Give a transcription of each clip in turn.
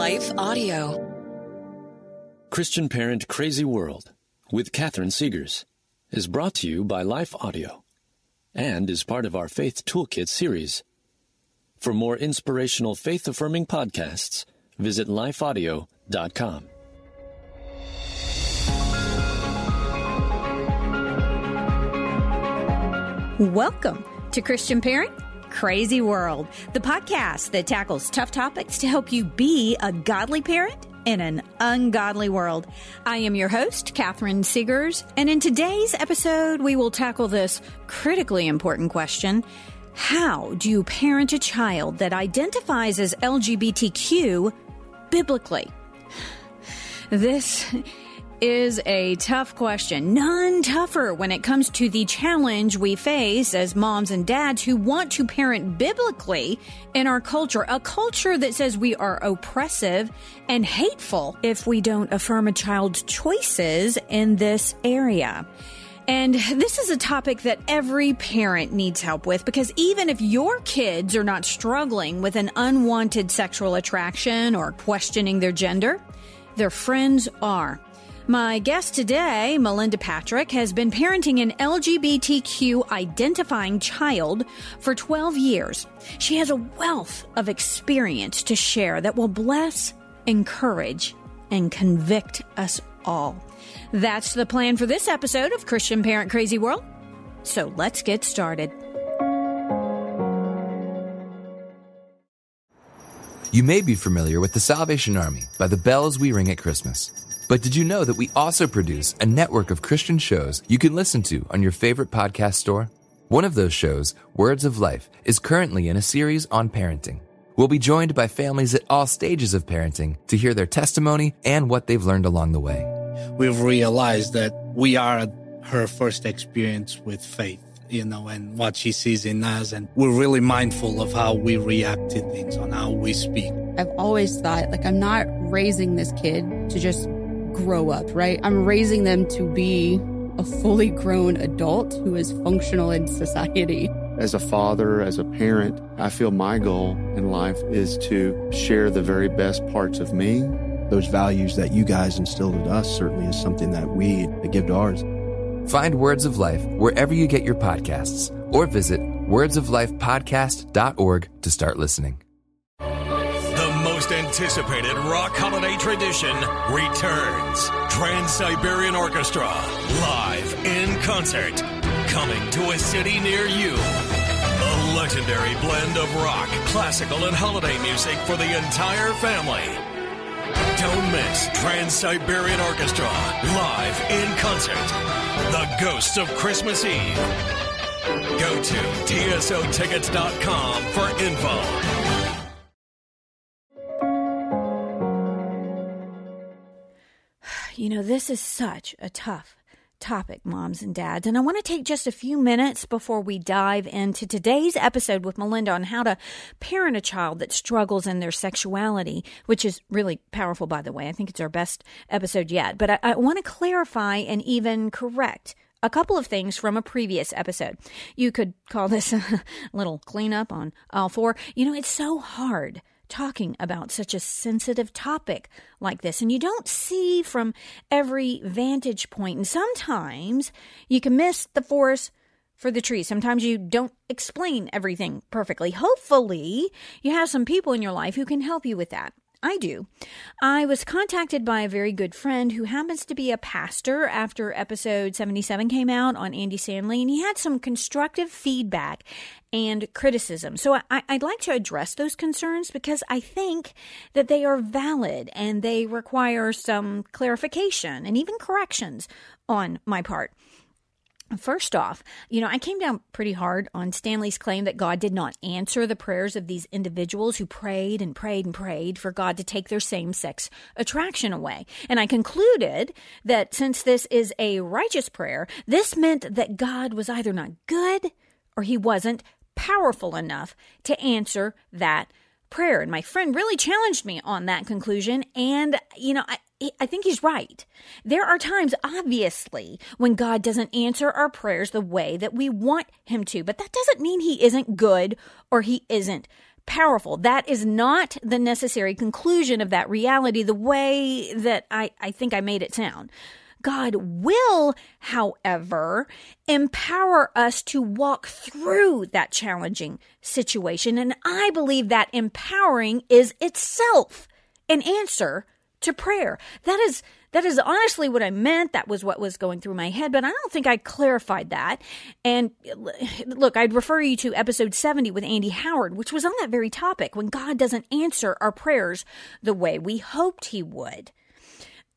Life Audio. Christian Parent Crazy World with Catherine Segars is brought to you by Life Audio and is part of our Faith Toolkit series. For more inspirational faith affirming podcasts, visit lifeaudio.com. Welcome to Christian Parent Crazy World, the podcast that tackles tough topics to help you be a godly parent in an ungodly world. I am your host, Catherine Segars, and in today's episode, we will tackle this critically important question How do you parent a child that identifies as LGBTQ biblically? This is a tough question. None tougher when it comes to the challenge we face as moms and dads who want to parent biblically in our culture, a culture that says we are oppressive and hateful if we don't affirm a child's choices in this area. And this is a topic that every parent needs help with because even if your kids are not struggling with an unwanted sexual attraction or questioning their gender, their friends are. My guest today, Melinda Patrick, has been parenting an LGBTQ identifying child for 12 years. She has a wealth of experience to share that will bless, encourage, and convict us all. That's the plan for this episode of Christian Parent Crazy World. So let's get started. You may be familiar with the Salvation Army by the bells we ring at Christmas. But did you know that we also produce a network of Christian shows you can listen to on your favorite podcast store? One of those shows, Words of Life, is currently in a series on parenting. We'll be joined by families at all stages of parenting to hear their testimony and what they've learned along the way. We've realized that we are her first experience with faith, you know, and what she sees in us. And we're really mindful of how we react to things, on how we speak. I've always thought, like, I'm not raising this kid to just grow up, right? I'm raising them to be a fully grown adult who is functional in society. As a father, as a parent, I feel my goal in life is to share the very best parts of me. Those values that you guys instilled in us certainly is something that we give to ours. Find Words of Life wherever you get your podcasts or visit wordsoflifepodcast.org to start listening most anticipated rock holiday tradition returns. Trans Siberian Orchestra, live in concert, coming to a city near you. A legendary blend of rock, classical, and holiday music for the entire family. Don't miss Trans Siberian Orchestra, live in concert. The Ghosts of Christmas Eve. Go to tsotickets.com for info. You know, this is such a tough topic, moms and dads. And I want to take just a few minutes before we dive into today's episode with Melinda on how to parent a child that struggles in their sexuality, which is really powerful, by the way. I think it's our best episode yet. But I, I want to clarify and even correct a couple of things from a previous episode. You could call this a little cleanup on all four. You know, it's so hard talking about such a sensitive topic like this. And you don't see from every vantage point. And sometimes you can miss the forest for the trees. Sometimes you don't explain everything perfectly. Hopefully, you have some people in your life who can help you with that. I do. I was contacted by a very good friend who happens to be a pastor after episode 77 came out on Andy Stanley, and he had some constructive feedback and criticism. So I, would like to address those concerns because I think that they are valid and they require some clarification and even corrections on my part. First off, you know, I came down pretty hard on Stanley's claim that God did not answer the prayers of these individuals who prayed and prayed and prayed for God to take their same sex attraction away. And I concluded that since this is a righteous prayer, this meant that God was either not good or he wasn't powerful enough to answer that prayer. And my friend really challenged me on that conclusion. And, you know, I, I think he's right. There are times, obviously, when God doesn't answer our prayers the way that we want him to, but that doesn't mean he isn't good or he isn't powerful. That is not the necessary conclusion of that reality the way that I, I think I made it sound. God will, however, empower us to walk through that challenging situation. And I believe that empowering is itself an answer to prayer. That is that is honestly what I meant. That was what was going through my head, but I don't think I clarified that. And look, I'd refer you to episode 70 with Andy Howard, which was on that very topic when God doesn't answer our prayers the way we hoped he would.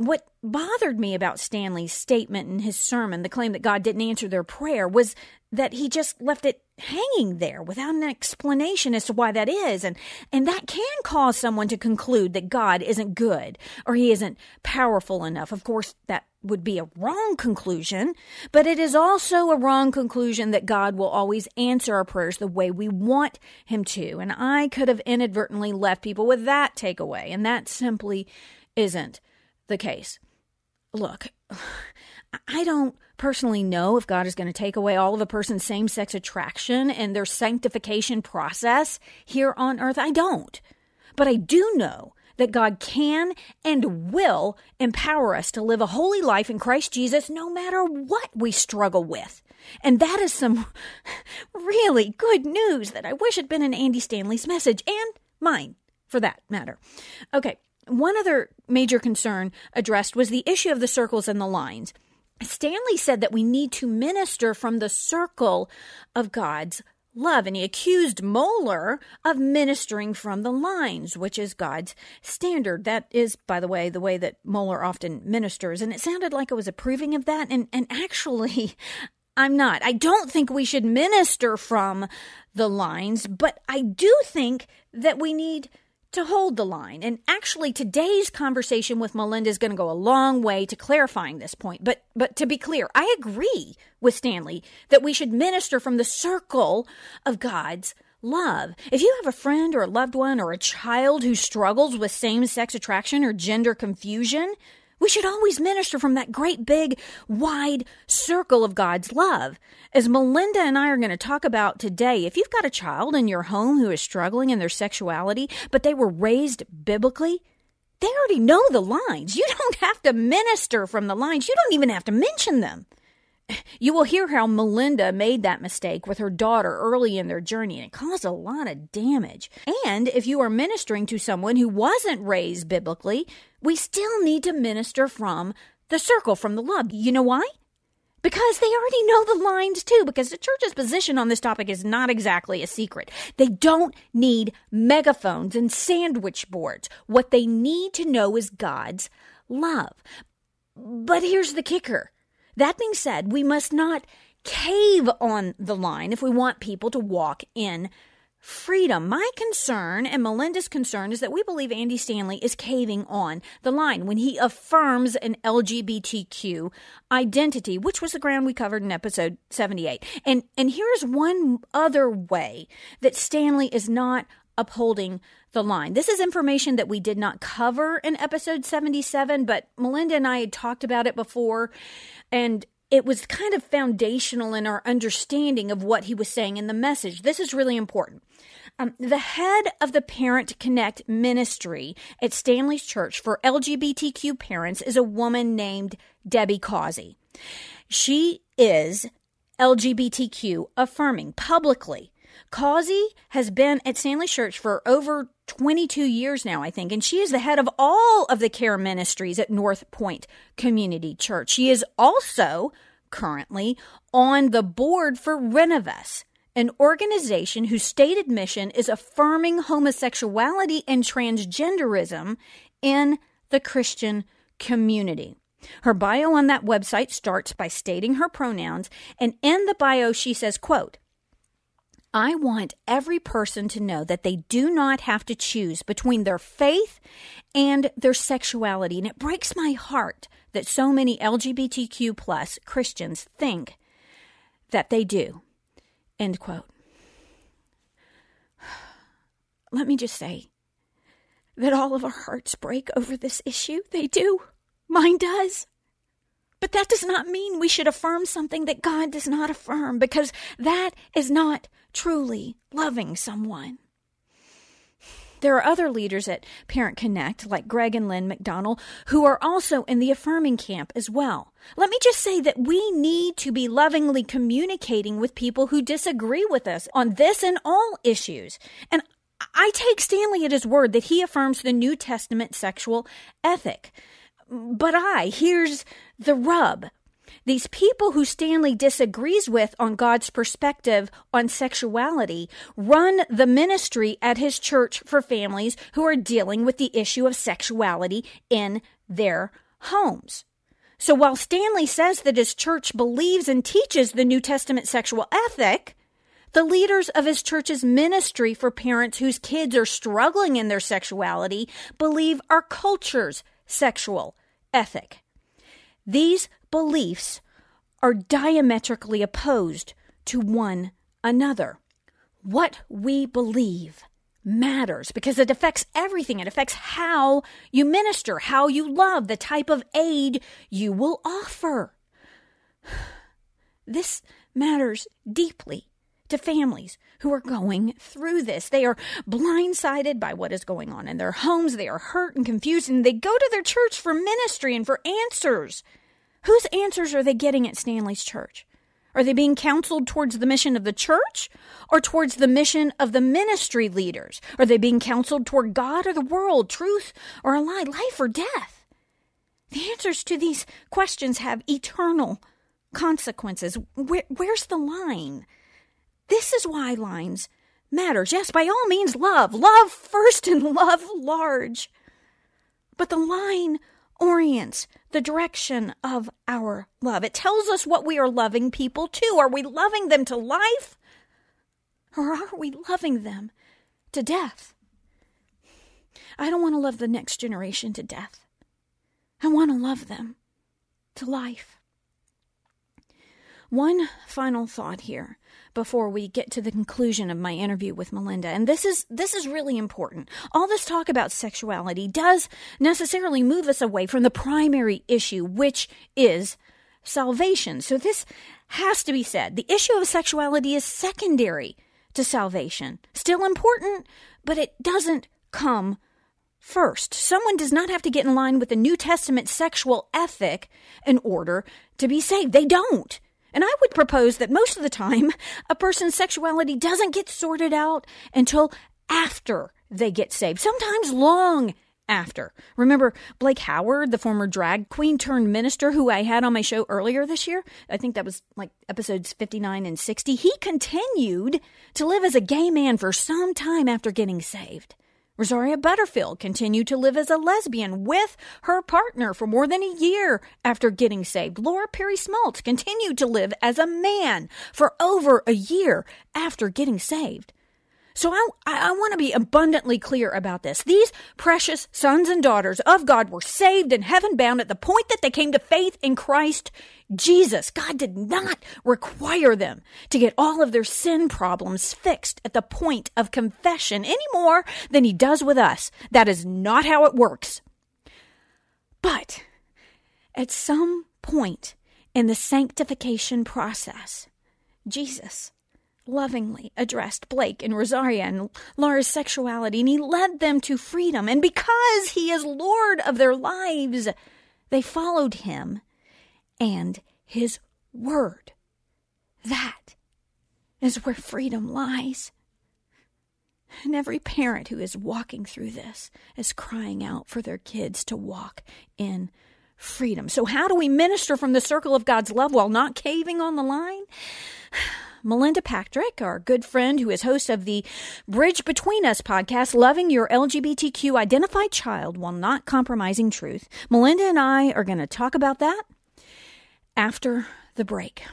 What bothered me about Stanley's statement in his sermon, the claim that God didn't answer their prayer, was that he just left it hanging there without an explanation as to why that is. And, and that can cause someone to conclude that God isn't good or he isn't powerful enough. Of course, that would be a wrong conclusion, but it is also a wrong conclusion that God will always answer our prayers the way we want him to. And I could have inadvertently left people with that takeaway, and that simply isn't the case. Look, I don't personally know if God is going to take away all of a person's same sex attraction and their sanctification process here on earth. I don't. But I do know that God can and will empower us to live a holy life in Christ Jesus no matter what we struggle with. And that is some really good news that I wish had been in Andy Stanley's message and mine for that matter. Okay, one other major concern addressed was the issue of the circles and the lines. Stanley said that we need to minister from the circle of God's love, and he accused Mohler of ministering from the lines, which is God's standard. That is, by the way, the way that Mohler often ministers, and it sounded like I was approving of that, and, and actually, I'm not. I don't think we should minister from the lines, but I do think that we need to hold the line. And actually today's conversation with Melinda is going to go a long way to clarifying this point. But but to be clear, I agree with Stanley that we should minister from the circle of God's love. If you have a friend or a loved one or a child who struggles with same-sex attraction or gender confusion, we should always minister from that great big wide circle of God's love. As Melinda and I are going to talk about today, if you've got a child in your home who is struggling in their sexuality, but they were raised biblically, they already know the lines. You don't have to minister from the lines. You don't even have to mention them. You will hear how Melinda made that mistake with her daughter early in their journey, and it caused a lot of damage. And if you are ministering to someone who wasn't raised biblically, we still need to minister from the circle, from the love. You know why? Because they already know the lines too, because the church's position on this topic is not exactly a secret. They don't need megaphones and sandwich boards. What they need to know is God's love. But here's the kicker that being said, we must not cave on the line if we want people to walk in freedom. My concern and Melinda's concern is that we believe Andy Stanley is caving on the line when he affirms an LGBTQ identity, which was the ground we covered in episode 78. And and here's one other way that Stanley is not upholding the line. This is information that we did not cover in episode 77, but Melinda and I had talked about it before and it was kind of foundational in our understanding of what he was saying in the message. This is really important. Um, the head of the Parent Connect ministry at Stanley's Church for LGBTQ parents is a woman named Debbie Causey. She is LGBTQ affirming publicly. Causey has been at Stanley Church for over 22 years now, I think, and she is the head of all of the care ministries at North Point Community Church. She is also currently on the board for Renovus, an organization whose stated mission is affirming homosexuality and transgenderism in the Christian community. Her bio on that website starts by stating her pronouns, and in the bio she says, quote, I want every person to know that they do not have to choose between their faith and their sexuality. And it breaks my heart that so many LGBTQ plus Christians think that they do. End quote. Let me just say that all of our hearts break over this issue. They do. Mine does. But that does not mean we should affirm something that God does not affirm because that is not truly loving someone. There are other leaders at Parent Connect, like Greg and Lynn McDonald, who are also in the affirming camp as well. Let me just say that we need to be lovingly communicating with people who disagree with us on this and all issues. And I take Stanley at his word that he affirms the New Testament sexual ethic. But I, here's the rub. These people who Stanley disagrees with on God's perspective on sexuality run the ministry at his church for families who are dealing with the issue of sexuality in their homes. So while Stanley says that his church believes and teaches the New Testament sexual ethic, the leaders of his church's ministry for parents whose kids are struggling in their sexuality believe our culture's sexual ethic. These beliefs are diametrically opposed to one another. What we believe matters because it affects everything. It affects how you minister, how you love, the type of aid you will offer. This matters deeply to families who are going through this. They are blindsided by what is going on in their homes. They are hurt and confused, and they go to their church for ministry and for answers. Whose answers are they getting at Stanley's church? Are they being counseled towards the mission of the church or towards the mission of the ministry leaders? Are they being counseled toward God or the world, truth or a lie, life or death? The answers to these questions have eternal consequences. Where, where's the line? This is why lines matters. Yes, by all means, love. Love first and love large. But the line orients the direction of our love. It tells us what we are loving people to. Are we loving them to life? Or are we loving them to death? I don't want to love the next generation to death. I want to love them to life. One final thought here before we get to the conclusion of my interview with Melinda. And this is this is really important. All this talk about sexuality does necessarily move us away from the primary issue, which is salvation. So this has to be said. The issue of sexuality is secondary to salvation. Still important, but it doesn't come first. Someone does not have to get in line with the New Testament sexual ethic in order to be saved. They don't. And I would propose that most of the time, a person's sexuality doesn't get sorted out until after they get saved, sometimes long after. Remember Blake Howard, the former drag queen turned minister who I had on my show earlier this year? I think that was like episodes 59 and 60. He continued to live as a gay man for some time after getting saved. Rosaria Butterfield continued to live as a lesbian with her partner for more than a year after getting saved. Laura Perry Smalts continued to live as a man for over a year after getting saved. So I, I want to be abundantly clear about this. These precious sons and daughters of God were saved and heaven bound at the point that they came to faith in Christ Jesus. God did not require them to get all of their sin problems fixed at the point of confession any more than he does with us. That is not how it works. But at some point in the sanctification process, Jesus lovingly addressed Blake and Rosaria and Laura's sexuality, and he led them to freedom. And because he is Lord of their lives, they followed him and his word. That is where freedom lies. And every parent who is walking through this is crying out for their kids to walk in freedom. So, how do we minister from the circle of God's love while not caving on the line? Melinda Patrick, our good friend who is host of the Bridge Between Us podcast, Loving Your LGBTQ Identified Child While Not Compromising Truth. Melinda and I are going to talk about that after the break.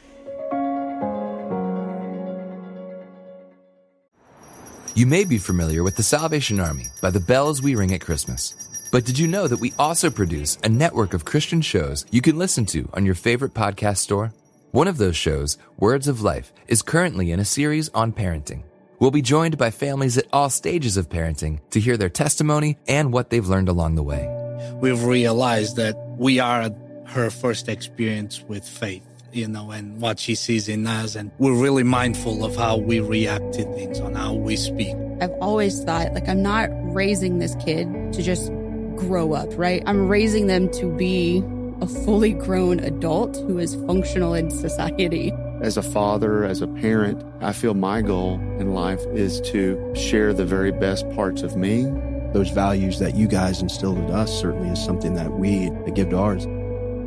You may be familiar with the Salvation Army by the bells we ring at Christmas. But did you know that we also produce a network of Christian shows you can listen to on your favorite podcast store? One of those shows, Words of Life, is currently in a series on parenting. We'll be joined by families at all stages of parenting to hear their testimony and what they've learned along the way. We've realized that we are her first experience with faith, you know, and what she sees in us. And we're really mindful of how we react to things, on how we speak. I've always thought like I'm not raising this kid to just grow up, right? I'm raising them to be a fully grown adult who is functional in society. As a father, as a parent, I feel my goal in life is to share the very best parts of me. Those values that you guys instilled in us certainly is something that we give to ours.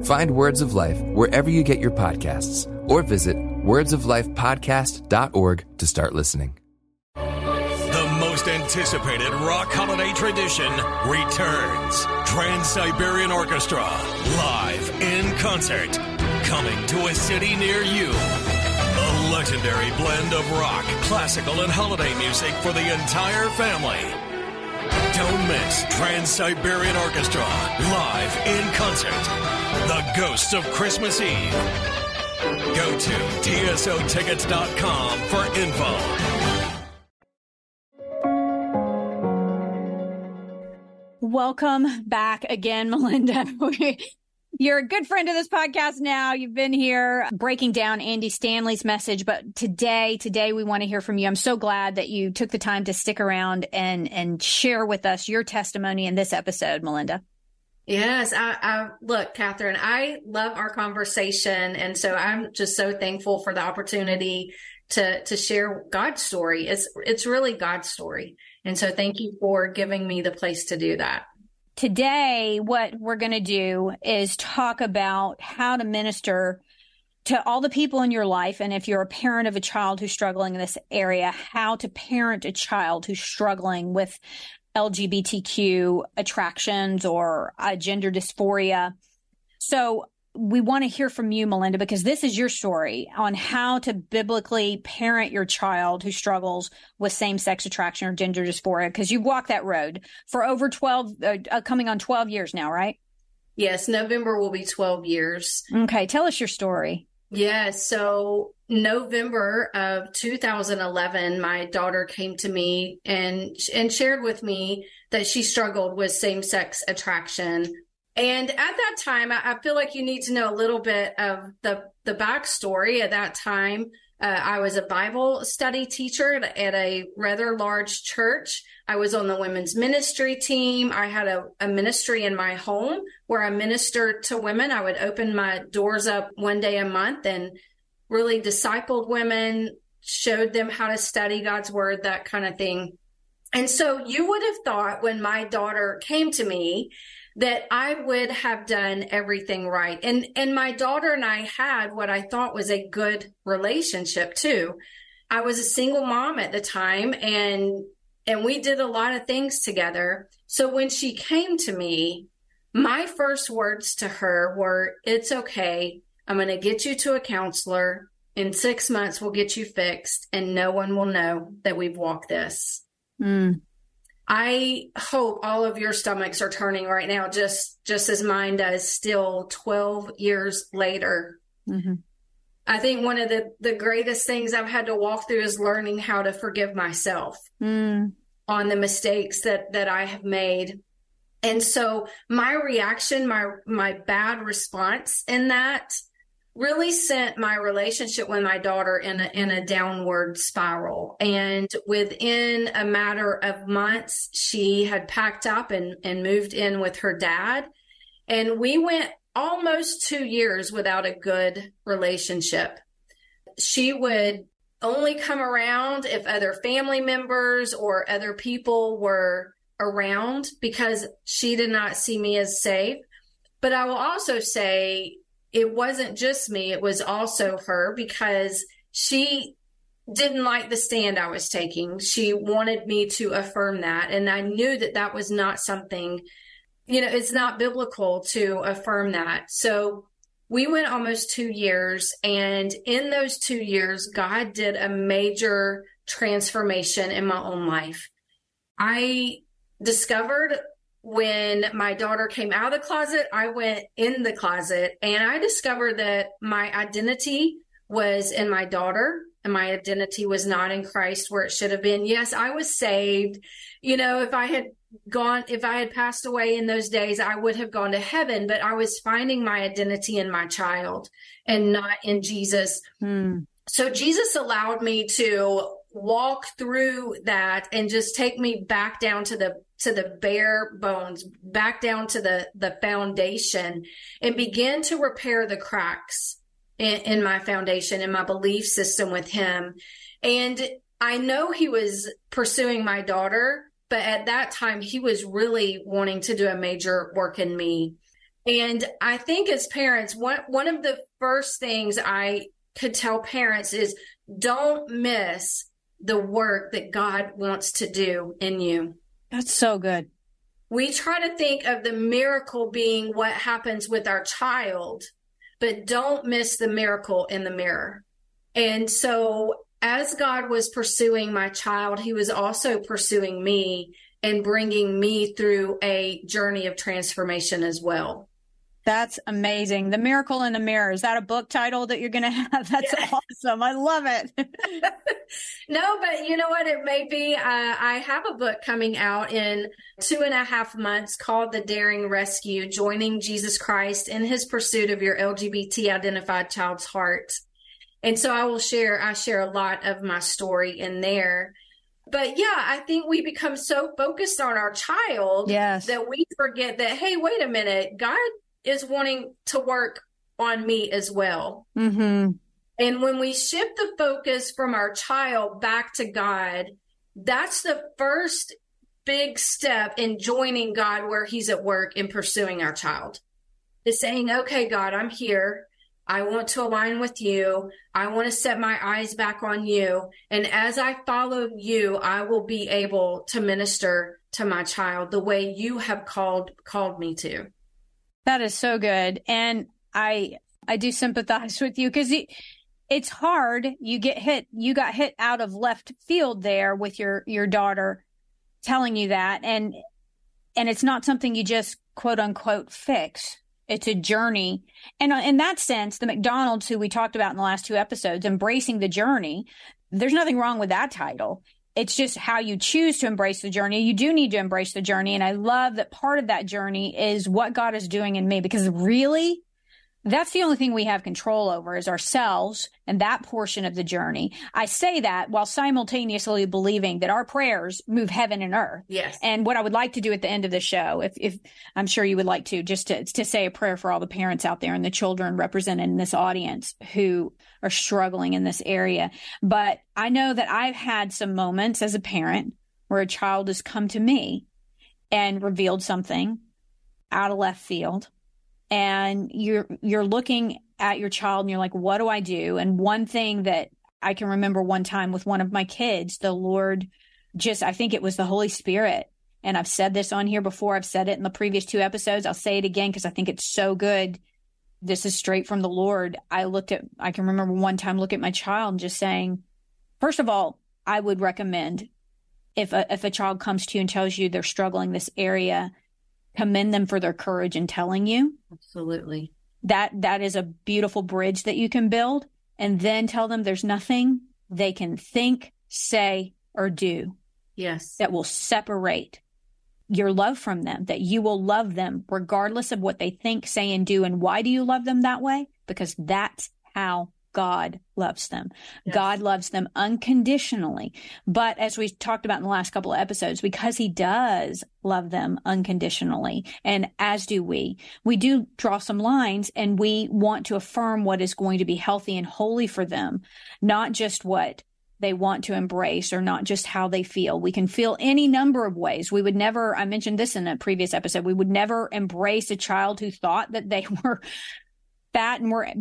Find Words of Life wherever you get your podcasts or visit wordsoflifepodcast.org to start listening. Anticipated rock holiday tradition returns. Trans Siberian Orchestra, live in concert, coming to a city near you. A legendary blend of rock, classical, and holiday music for the entire family. Don't miss Trans Siberian Orchestra, live in concert. The Ghosts of Christmas Eve. Go to tsotickets.com for info. Welcome back again, Melinda. You're a good friend of this podcast now. You've been here breaking down Andy Stanley's message, but today, today we want to hear from you. I'm so glad that you took the time to stick around and and share with us your testimony in this episode, Melinda. Yes, I, I look, Catherine, I love our conversation. And so I'm just so thankful for the opportunity to to share God's story. It's it's really God's story. And so thank you for giving me the place to do that. Today, what we're going to do is talk about how to minister to all the people in your life. And if you're a parent of a child who's struggling in this area, how to parent a child who's struggling with LGBTQ attractions or uh, gender dysphoria. So we want to hear from you, Melinda, because this is your story on how to biblically parent your child who struggles with same sex attraction or gender dysphoria, because you've walked that road for over 12, uh, uh, coming on 12 years now, right? Yes, November will be 12 years. Okay, tell us your story. Yeah, so November of 2011, my daughter came to me and and shared with me that she struggled with same-sex attraction and at that time, I, feel like you need to know a little bit of the the backstory. At that time, uh, I was a Bible study teacher at a rather large church. I was on the women's ministry team. I had a, a ministry in my home where I ministered to women. I would open my doors up one day a month and really discipled women, showed them how to study God's word, that kind of thing. And so you would have thought when my daughter came to me that I would have done everything right. And and my daughter and I had what I thought was a good relationship too. I was a single mom at the time and and we did a lot of things together. So when she came to me, my first words to her were, It's okay. I'm going to get you to a counselor. In six months, we'll get you fixed, and no one will know that we've walked this. Mm. I hope all of your stomachs are turning right now, just just as mine does. Still, twelve years later, mm-hmm. I think one of the the greatest things I've had to walk through is learning how to forgive myself mm. on the mistakes that that I have made. And so, my reaction, my my bad response in that really sent my relationship with my daughter in a, in a downward spiral. And within a matter of months, she had packed up and, and moved in with her dad. And we went almost two years without a good relationship. She would only come around if other family members or other people were around because she did not see me as safe. But I will also say it wasn't just me, it was also her because she didn't like the stand I was taking. She wanted me to affirm that. And I knew that that was not something, you know, it's not biblical to affirm that. So we went almost two years. And in those two years, God did a major transformation in my own life. I discovered when my daughter came out of the closet, I went in the closet and I discovered that my identity was in my daughter and my identity was not in Christ where it should have been. Yes, I was saved. You know, if I had gone, if I had passed away in those days, I would have gone to heaven, but I was finding my identity in my child and not in Jesus. Hmm. So Jesus allowed me to walk through that and just take me back down to the to the bare bones back down to the the foundation and begin to repair the cracks in, in my foundation in my belief system with him and i know he was pursuing my daughter but at that time he was really wanting to do a major work in me and i think as parents one one of the first things i could tell parents is don't miss the work that God wants to do in you. That's so good. We try to think of the miracle being what happens with our child, but don't miss the miracle in the mirror. And so, as God was pursuing my child, He was also pursuing me and bringing me through a journey of transformation as well. That's amazing. The Miracle in the Mirror. Is that a book title that you're going to have? That's yeah. awesome. I love it. no, but you know what? It may be. Uh, I have a book coming out in two and a half months called The Daring Rescue Joining Jesus Christ in His Pursuit of Your LGBT Identified Child's Heart. And so I will share, I share a lot of my story in there. But yeah, I think we become so focused on our child yes. that we forget that, hey, wait a minute, God is wanting to work on me as well. Mm-hmm. And when we shift the focus from our child back to God, that's the first big step in joining God where He's at work in pursuing our child. Is saying, okay, God, I'm here. I want to align with you. I want to set my eyes back on you. And as I follow you, I will be able to minister to my child the way you have called called me to. That is so good. And I, I do sympathize with you because it's hard. You get hit, you got hit out of left field there with your, your daughter telling you that. And, and it's not something you just quote unquote fix. It's a journey. And uh, in that sense, the McDonald's who we talked about in the last two episodes, embracing the journey, there's nothing wrong with that title it's just how you choose to embrace the journey. You do need to embrace the journey. And I love that part of that journey is what God is doing in me because really that's the only thing we have control over is ourselves and that portion of the journey. I say that while simultaneously believing that our prayers move heaven and earth. Yes. And what I would like to do at the end of the show, if, if I'm sure you would like to, just to, to say a prayer for all the parents out there and the children represented in this audience who are struggling in this area. But I know that I've had some moments as a parent where a child has come to me and revealed something out of left field and you're you're looking at your child and you're like what do i do? And one thing that i can remember one time with one of my kids the lord just i think it was the holy spirit. And i've said this on here before. I've said it in the previous two episodes. I'll say it again because i think it's so good. This is straight from the lord. I looked at i can remember one time look at my child and just saying first of all i would recommend if a, if a child comes to you and tells you they're struggling this area commend them for their courage in telling you. Absolutely. That that is a beautiful bridge that you can build and then tell them there's nothing they can think, say or do. Yes. That will separate your love from them, that you will love them regardless of what they think, say and do and why do you love them that way? Because that's how God loves them. Yes. God loves them unconditionally. But as we talked about in the last couple of episodes, because he does love them unconditionally, and as do we, we do draw some lines and we want to affirm what is going to be healthy and holy for them, not just what they want to embrace or not just how they feel. We can feel any number of ways. We would never, I mentioned this in a previous episode, we would never embrace a child who thought that they were fat and we're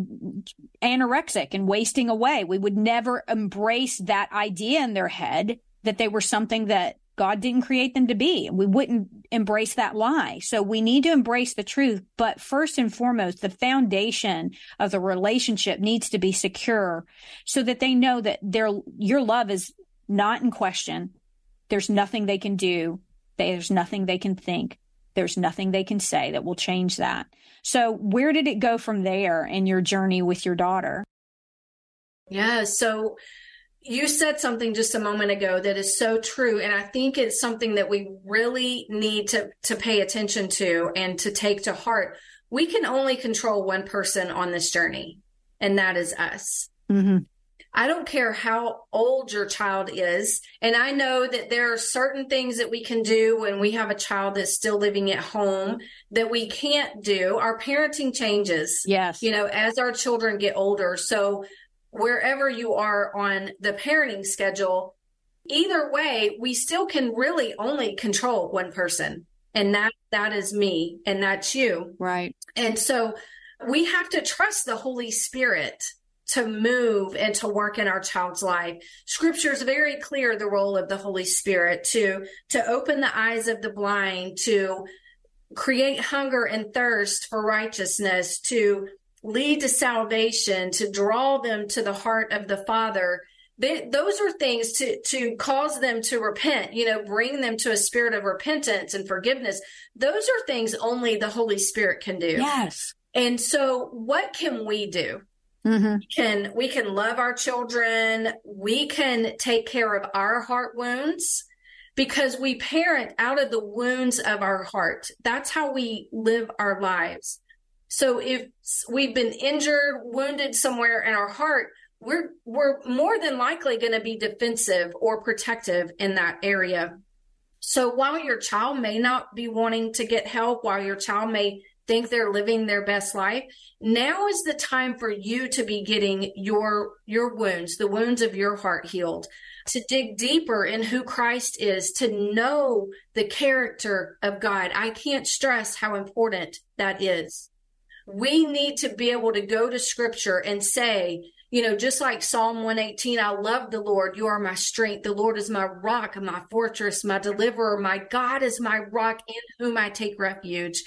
anorexic and wasting away. We would never embrace that idea in their head that they were something that God didn't create them to be. We wouldn't embrace that lie. So we need to embrace the truth. But first and foremost, the foundation of the relationship needs to be secure so that they know that their, your love is not in question. There's nothing they can do. There's nothing they can think. There's nothing they can say that will change that. So, where did it go from there in your journey with your daughter? Yeah. So, you said something just a moment ago that is so true. And I think it's something that we really need to, to pay attention to and to take to heart. We can only control one person on this journey, and that is us. Mm-hmm. I don't care how old your child is. And I know that there are certain things that we can do when we have a child that's still living at home that we can't do. Our parenting changes. Yes. You know, as our children get older. So wherever you are on the parenting schedule, either way, we still can really only control one person. And that, that is me and that's you. Right. And so we have to trust the Holy Spirit to move and to work in our child's life. Scripture is very clear the role of the Holy Spirit to to open the eyes of the blind, to create hunger and thirst for righteousness, to lead to salvation, to draw them to the heart of the Father. They, those are things to to cause them to repent, you know, bring them to a spirit of repentance and forgiveness. Those are things only the Holy Spirit can do. Yes. And so what can we do? Mm-hmm. We can we can love our children. We can take care of our heart wounds because we parent out of the wounds of our heart. That's how we live our lives. So if we've been injured wounded somewhere in our heart we're we're more than likely going to be defensive or protective in that area. So while your child may not be wanting to get help while your child may think they're living their best life now is the time for you to be getting your your wounds the wounds of your heart healed to dig deeper in who Christ is to know the character of God i can't stress how important that is we need to be able to go to scripture and say you know, just like Psalm 118, I love the Lord. You are my strength. The Lord is my rock, my fortress, my deliverer. My God is my rock in whom I take refuge.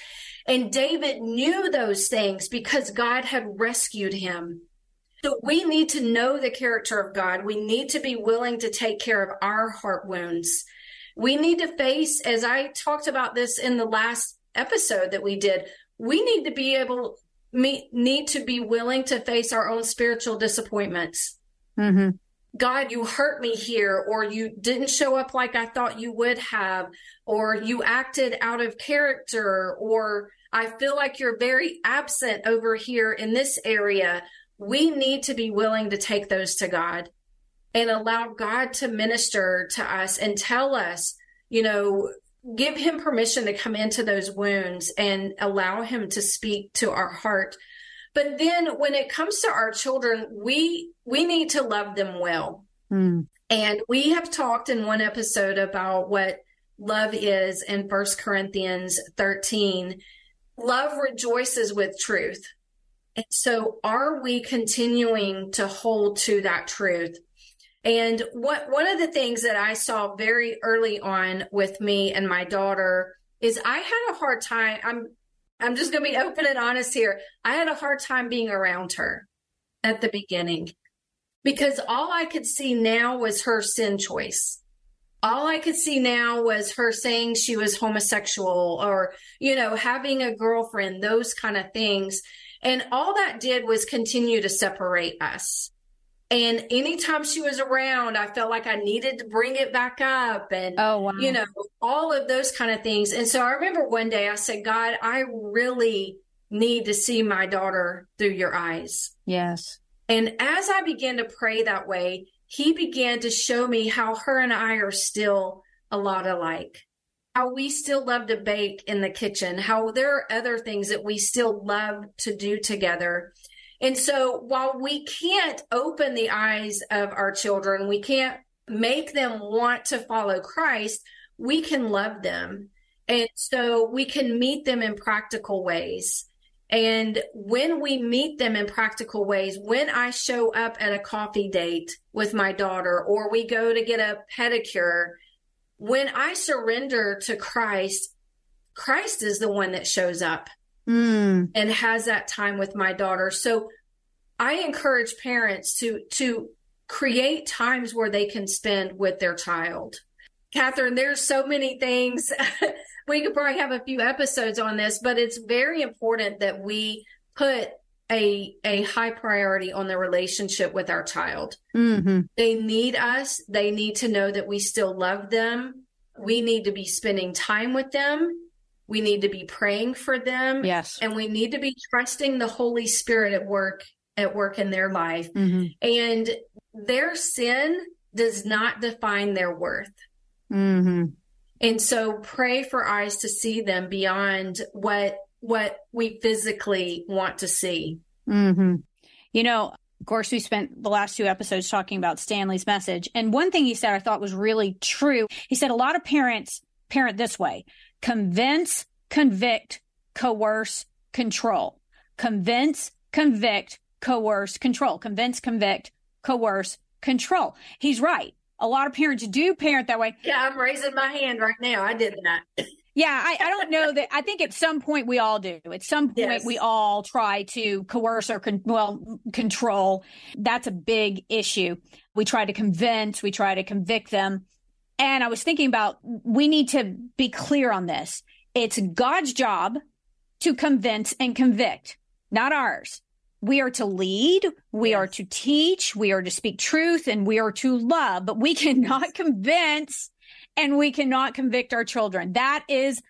And David knew those things because God had rescued him. So we need to know the character of God. We need to be willing to take care of our heart wounds. We need to face, as I talked about this in the last episode that we did, we need to be able, me, need to be willing to face our own spiritual disappointments. Mm-hmm. God, you hurt me here, or you didn't show up like I thought you would have, or you acted out of character, or I feel like you're very absent over here in this area. We need to be willing to take those to God and allow God to minister to us and tell us, you know, give him permission to come into those wounds and allow him to speak to our heart. But then when it comes to our children, we we need to love them well. Mm. And we have talked in one episode about what love is in First Corinthians 13 love rejoices with truth. And so are we continuing to hold to that truth? And what one of the things that I saw very early on with me and my daughter is I had a hard time I'm I'm just going to be open and honest here. I had a hard time being around her at the beginning because all I could see now was her sin choice all I could see now was her saying she was homosexual or, you know, having a girlfriend, those kind of things. And all that did was continue to separate us. And anytime she was around, I felt like I needed to bring it back up and, oh, wow. you know, all of those kind of things. And so I remember one day I said, God, I really need to see my daughter through your eyes. Yes. And as I began to pray that way, he began to show me how her and I are still a lot alike. How we still love to bake in the kitchen, how there are other things that we still love to do together. And so while we can't open the eyes of our children, we can't make them want to follow Christ, we can love them. And so we can meet them in practical ways. And when we meet them in practical ways, when I show up at a coffee date with my daughter or we go to get a pedicure, when I surrender to Christ, Christ is the one that shows up mm. and has that time with my daughter. So I encourage parents to to create times where they can spend with their child. Catherine, there's so many things we could probably have a few episodes on this, but it's very important that we put a a high priority on the relationship with our child. Mm-hmm. They need us. They need to know that we still love them. We need to be spending time with them. We need to be praying for them. Yes. And we need to be trusting the Holy Spirit at work at work in their life. Mm-hmm. And their sin does not define their worth. Mm-hmm. And so pray for eyes to see them beyond what what we physically want to see. Mm-hmm. You know, of course, we spent the last two episodes talking about Stanley's message. And one thing he said I thought was really true. He said a lot of parents parent this way convince, convict, coerce, control. Convince, convict, coerce, control. Convince, convict, coerce, control. He's right. A lot of parents do parent that way. Yeah, I'm raising my hand right now. I did that. Yeah, I, I, don't know that. I think at some point we all do. At some point yes. we all try to coerce or con- well control. That's a big issue. We try to convince. We try to convict them. And I was thinking about we need to be clear on this. It's God's job to convince and convict, not ours. We are to lead, we yes. are to teach, we are to speak truth, and we are to love, but we cannot convince and we cannot convict our children. That is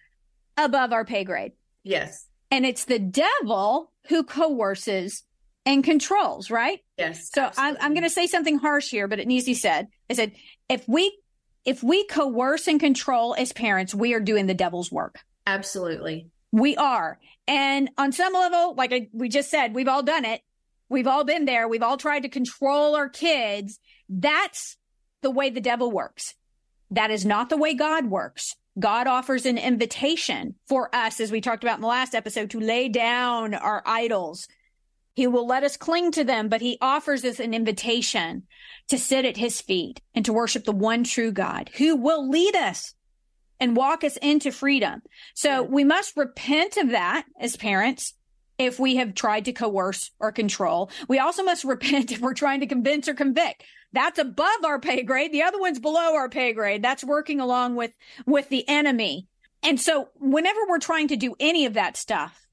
above our pay grade. Yes. And it's the devil who coerces and controls, right? Yes. So I'm, I'm going to say something harsh here, but it needs to be said. I said, if we, if we coerce and control as parents, we are doing the devil's work. Absolutely. We are. And on some level, like I, we just said, we've all done it. We've all been there. We've all tried to control our kids. That's the way the devil works. That is not the way God works. God offers an invitation for us, as we talked about in the last episode, to lay down our idols. He will let us cling to them, but he offers us an invitation to sit at his feet and to worship the one true God who will lead us and walk us into freedom. So we must repent of that as parents if we have tried to coerce or control. We also must repent if we're trying to convince or convict. That's above our pay grade. The other one's below our pay grade. That's working along with, with the enemy. And so whenever we're trying to do any of that stuff,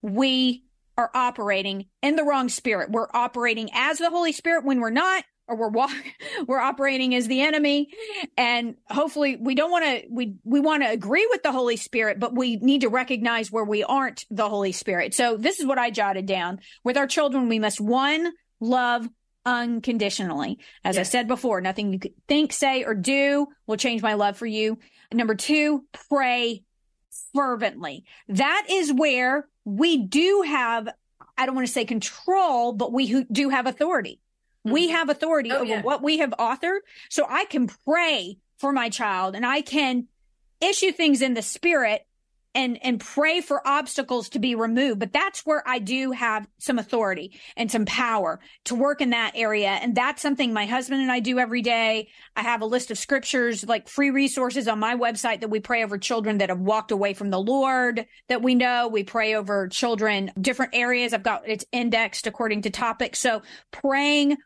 we are operating in the wrong spirit. We're operating as the Holy Spirit when we're not, or we're walk, we're operating as the enemy. And hopefully we don't want to, we, we want to agree with the Holy Spirit, but we need to recognize where we aren't the Holy Spirit. So this is what I jotted down with our children. We must one, love unconditionally. As yes. I said before, nothing you could think, say, or do will change my love for you. Number two, pray fervently. That is where we do have, I don't want to say control, but we do have authority. We mm-hmm. have authority oh, over yeah. what we have authored. So I can pray for my child and I can issue things in the spirit and and pray for obstacles to be removed but that's where i do have some authority and some power to work in that area and that's something my husband and i do every day i have a list of scriptures like free resources on my website that we pray over children that have walked away from the lord that we know we pray over children different areas i've got it's indexed according to topics so praying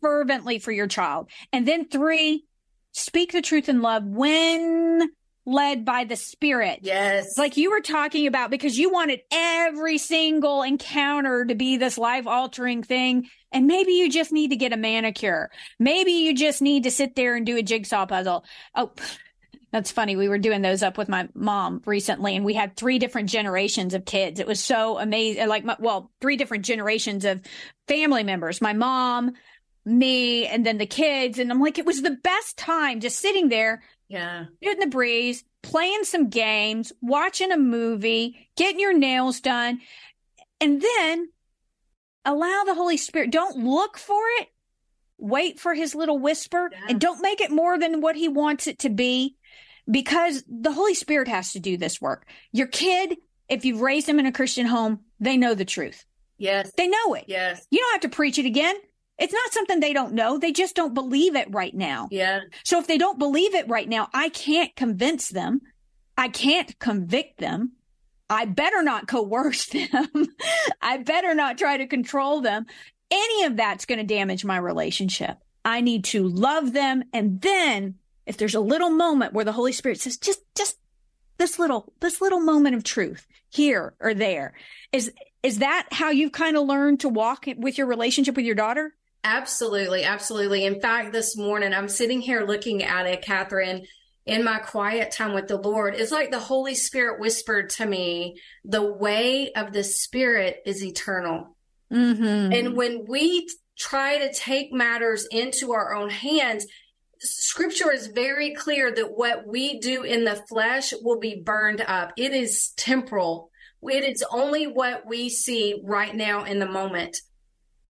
fervently for your child and then three speak the truth in love when led by the spirit. Yes. Like you were talking about because you wanted every single encounter to be this life altering thing. And maybe you just need to get a manicure. Maybe you just need to sit there and do a jigsaw puzzle. Oh, that's funny. We were doing those up with my mom recently and we had three different generations of kids. It was so amazing. Like, my, well, three different generations of family members. My mom, me, and then the kids. And I'm like, it was the best time just sitting there yeah. Getting the breeze, playing some games, watching a movie, getting your nails done, and then allow the Holy Spirit. Don't look for it. Wait for his little whisper and don't make it more than what he wants it to be because the Holy Spirit has to do this work. Your kid, if you've raised them in a Christian home, they know the truth. Yes. They know it. Yes. You don't have to preach it again. It's not something they don't know. They just don't believe it right now. Yeah. So if they don't believe it right now, I can't convince them. I can't convict them. I better not coerce them. I better not try to control them. Any of that's going to damage my relationship. I need to love them. And then if there's a little moment where the Holy Spirit says, just, just this little, this little moment of truth here or there is, is that how you've kind of learned to walk with your relationship with your daughter? Absolutely, absolutely. In fact, this morning I'm sitting here looking at it, Catherine, in my quiet time with the Lord. It's like the Holy Spirit whispered to me, the way of the Spirit is eternal. Mm-hmm. And when we try to take matters into our own hands, scripture is very clear that what we do in the flesh will be burned up. It is temporal. It is only what we see right now in the moment.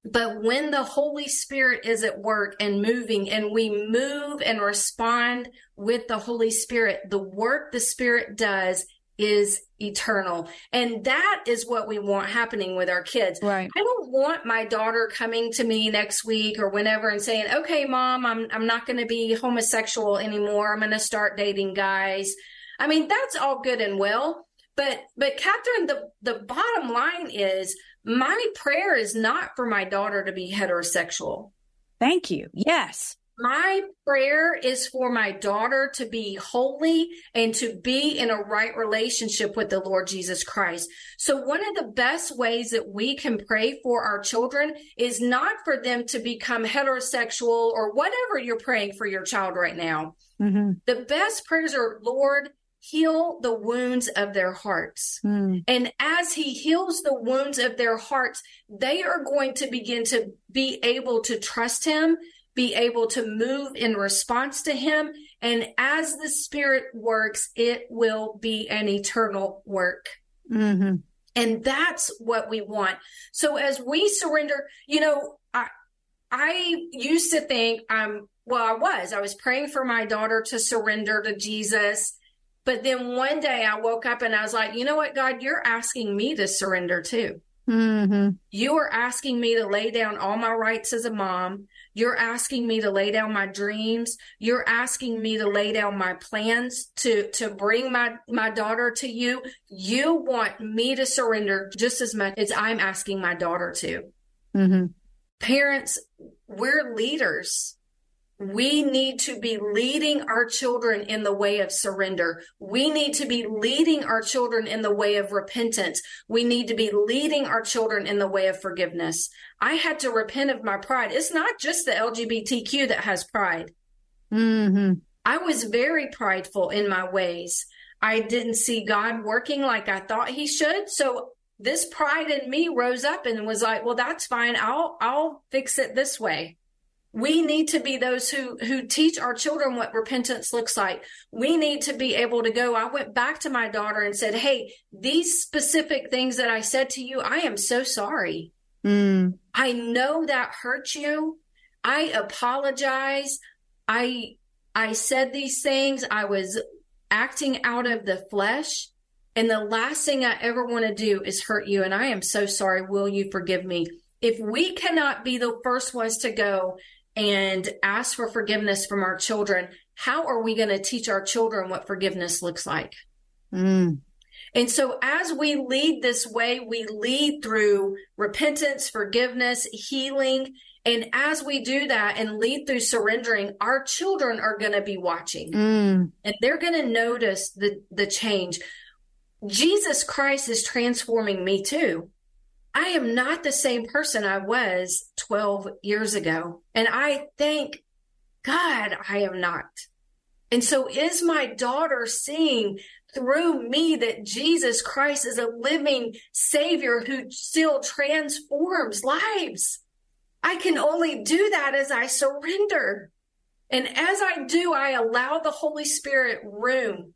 But when the Holy Spirit is at work and moving, and we move and respond with the Holy Spirit, the work the Spirit does is eternal. And that is what we want happening with our kids. Right. I don't want my daughter coming to me next week or whenever and saying, "Okay, mom, I'm I'm not going to be homosexual anymore. I'm going to start dating guys." I mean, that's all good and well, but but Catherine, the the bottom line is my prayer is not for my daughter to be heterosexual. Thank you. Yes. My prayer is for my daughter to be holy and to be in a right relationship with the Lord Jesus Christ. So one of the best ways that we can pray for our children is not for them to become heterosexual or whatever you're praying for your child right now. Mm-hmm. The best prayers are, Lord, heal the wounds of their hearts. Mm. And as he heals the wounds of their hearts, they are going to begin to be able to trust him, be able to move in response to him. And as the spirit works, it will be an eternal work. Mm-hmm. And that's what we want. So as we surrender, you know, I, I used to think, um, well, I was, I was praying for my daughter to surrender to Jesus. But then one day I woke up and I was like, you know what, God, you're asking me to surrender too. Mm-hmm. You are asking me to lay down all my rights as a mom. You're asking me to lay down my dreams. You're asking me to lay down my plans to, to bring my, my daughter to you. You want me to surrender just as much as I'm asking my daughter to. Mm-hmm. Parents, we're leaders. We need to be leading our children in the way of surrender. We need to be leading our children in the way of repentance. We need to be leading our children in the way of forgiveness. I had to repent of my pride. It's not just the LGBTQ that has pride. Mm-hmm. I was very prideful in my ways. I didn't see God working like I thought he should. So this pride in me rose up and was like, well, that's fine. I'll, I'll fix it this way. We need to be those who, who teach our children what repentance looks like. We need to be able to go. I went back to my daughter and said, Hey, these specific things that I said to you, I am so sorry. Mm. I know that hurt you. I apologize. I, I said these things. I was acting out of the flesh. And the last thing I ever want to do is hurt you. And I am so sorry. Will you forgive me? If we cannot be the first ones to go and ask for forgiveness from our children, how are we going to teach our children what forgiveness looks like? Mm. And so as we lead this way, we lead through repentance, forgiveness, healing. And as we do that and lead through surrendering, our children are going to be watching Mm. and they're going to notice the, the change. Jesus Christ is transforming me too. I am not the same person I was 12 years ago. And I thank God I am not. And so is my daughter seeing through me that Jesus Christ is a living savior who still transforms lives. I can only do that as I surrender. And as I do, I allow the Holy Spirit room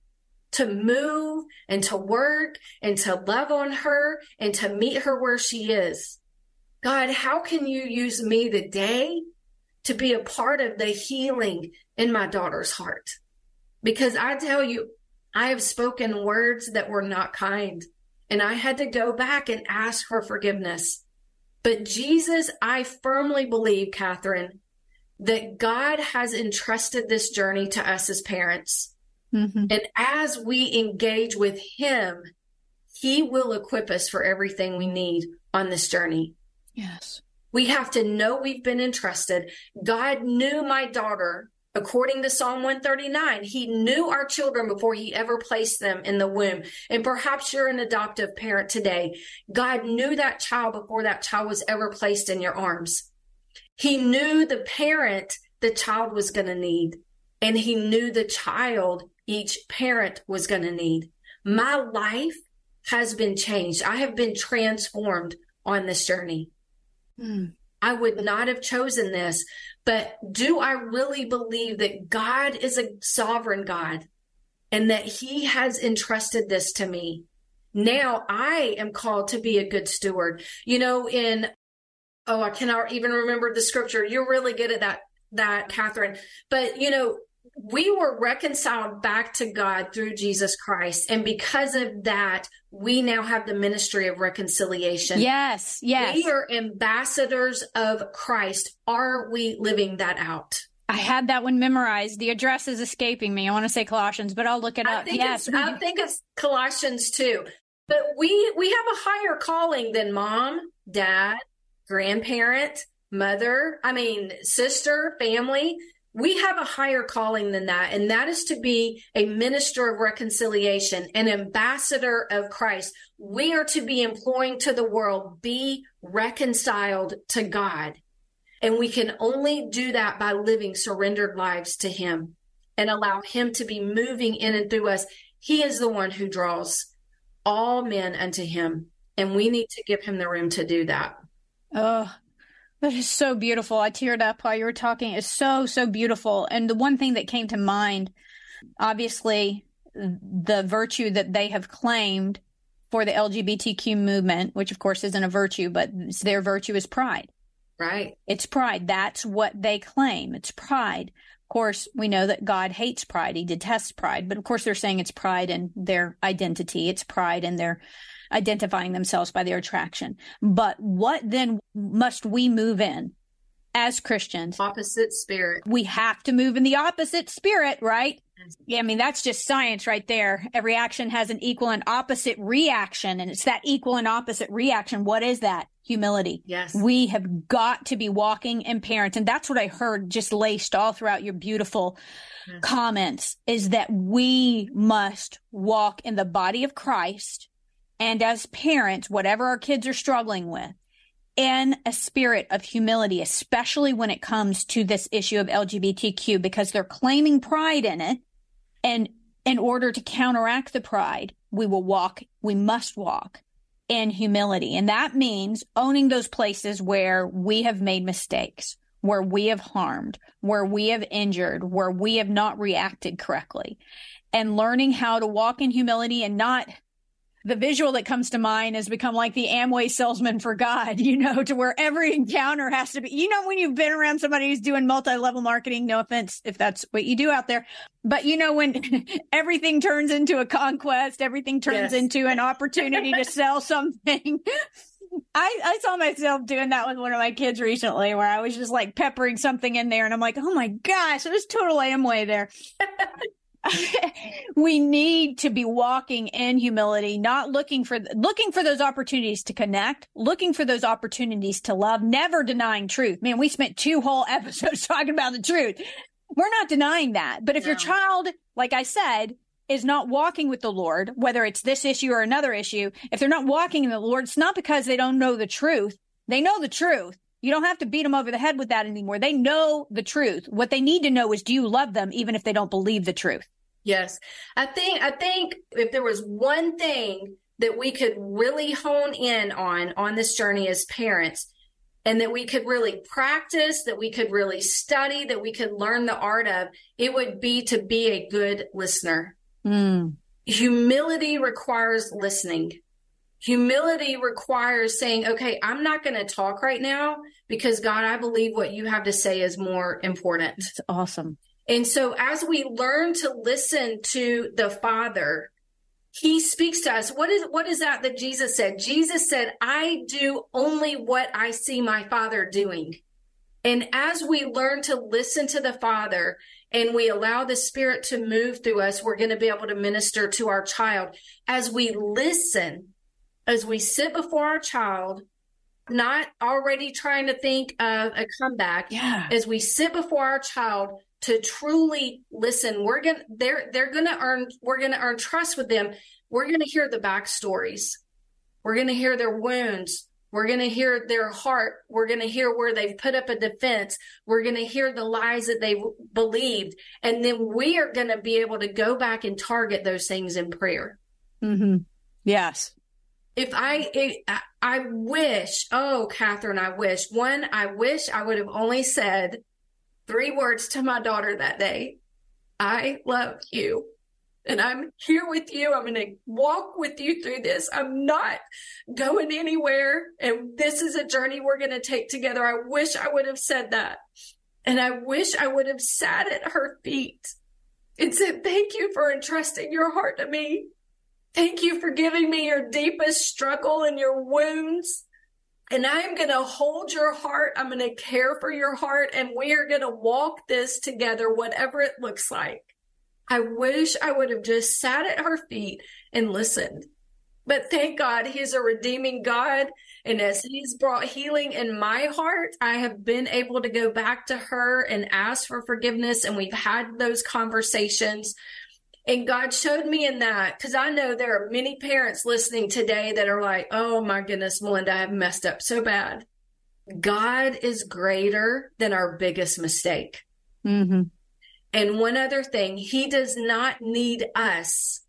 to move and to work and to love on her and to meet her where she is. God, how can you use me today to be a part of the healing in my daughter's heart? Because I tell you, I have spoken words that were not kind and I had to go back and ask for forgiveness. But Jesus, I firmly believe, Catherine, that God has entrusted this journey to us as parents. Mm-hmm. And as we engage with Him, He will equip us for everything we need on this journey. Yes. We have to know we've been entrusted. God knew my daughter. According to Psalm 139, he knew our children before he ever placed them in the womb. And perhaps you're an adoptive parent today. God knew that child before that child was ever placed in your arms. He knew the parent the child was going to need, and he knew the child each parent was going to need. My life has been changed. I have been transformed on this journey. Mm. I would not have chosen this. But do I really believe that God is a sovereign God and that He has entrusted this to me? Now I am called to be a good steward. You know, in, oh, I cannot even remember the scripture. You're really good at that, that, Catherine. But, you know, we were reconciled back to God through Jesus Christ. And because of that, we now have the ministry of reconciliation. Yes, yes. We are ambassadors of Christ. Are we living that out? I had that one memorized. The address is escaping me. I want to say Colossians, but I'll look it up. I yes, I think it's Colossians too. But we we have a higher calling than mom, dad, grandparent, mother. I mean, sister, family we have a higher calling than that, and that is to be a minister of reconciliation, an ambassador of Christ. We are to be employing to the world, be reconciled to God. And we can only do that by living surrendered lives to Him and allow Him to be moving in and through us. He is the one who draws all men unto Him, and we need to give Him the room to do that. Oh, that is so beautiful. I teared up while you were talking. It's so, so beautiful. And the one thing that came to mind, obviously, the virtue that they have claimed for the LGBTQ movement, which of course isn't a virtue, but their virtue is pride. Right. It's pride. That's what they claim. It's pride. Of course, we know that God hates pride. He detests pride. But of course, they're saying it's pride in their identity. It's pride in their identifying themselves by their attraction. But what then must we move in as Christians? Opposite spirit. We have to move in the opposite spirit, right? Yeah, I mean, that's just science right there. Every action has an equal and opposite reaction, and it's that equal and opposite reaction. What is that? Humility. Yes. We have got to be walking in parents. And that's what I heard just laced all throughout your beautiful yes. comments is that we must walk in the body of Christ and as parents, whatever our kids are struggling with, in a spirit of humility, especially when it comes to this issue of LGBTQ, because they're claiming pride in it. And in order to counteract the pride, we will walk, we must walk in humility. And that means owning those places where we have made mistakes, where we have harmed, where we have injured, where we have not reacted correctly and learning how to walk in humility and not the visual that comes to mind has become like the Amway salesman for God, you know, to where every encounter has to be, you know, when you've been around somebody who's doing multi level marketing, no offense if that's what you do out there, but you know, when everything turns into a conquest, everything turns yes. into an opportunity to sell something. I, I saw myself doing that with one of my kids recently where I was just like peppering something in there and I'm like, oh my gosh, it was total Amway there. we need to be walking in humility, not looking for looking for those opportunities to connect, looking for those opportunities to love, never denying truth. Man, we spent two whole episodes talking about the truth. We're not denying that. But if no. your child, like I said, is not walking with the Lord, whether it's this issue or another issue, if they're not walking in the Lord, it's not because they don't know the truth. They know the truth. You don't have to beat them over the head with that anymore. They know the truth. What they need to know is do you love them even if they don't believe the truth? Yes. I think I think if there was one thing that we could really hone in on on this journey as parents and that we could really practice, that we could really study, that we could learn the art of, it would be to be a good listener. Mm. Humility requires listening. Humility requires saying, okay, I'm not going to talk right now because God, I believe what you have to say is more important. That's awesome. And so as we learn to listen to the Father, he speaks to us. What is what is that that Jesus said? Jesus said, "I do only what I see my Father doing." And as we learn to listen to the Father and we allow the Spirit to move through us, we're going to be able to minister to our child. As we listen, as we sit before our child, not already trying to think of a comeback, yeah. as we sit before our child, to truly listen. We're gonna they're they're gonna earn we're gonna earn trust with them. We're gonna hear the backstories. We're gonna hear their wounds. We're going to hear their heart. We're going to hear where they've put up a defense. We're going to hear the lies that they believed. And then we are going to be able to go back and target those things in prayer. Mm-hmm. Yes. If I, it, I wish, oh, Catherine, I wish. One, I wish I would have only said three words to my daughter that day. I love you and I'm here with you. I'm going to walk with you through this. I'm not going anywhere. And this is a journey we're going to take together. I wish I would have said that. And I wish I would have sat at her feet and said, Thank you for entrusting your heart to me. Thank you for giving me your deepest struggle and your wounds. And I am going to hold your heart. I'm going to care for your heart. And we are going to walk this together, whatever it looks like. I wish I would have just sat at her feet and listened. But thank God he's a redeeming God. And as he's brought healing in my heart, I have been able to go back to her and ask for forgiveness. And we've had those conversations. And God showed me in that because I know there are many parents listening today that are like, oh my goodness, Melinda, I have messed up so bad. God is greater than our biggest mistake. Mm-hmm. And one other thing, he does not need us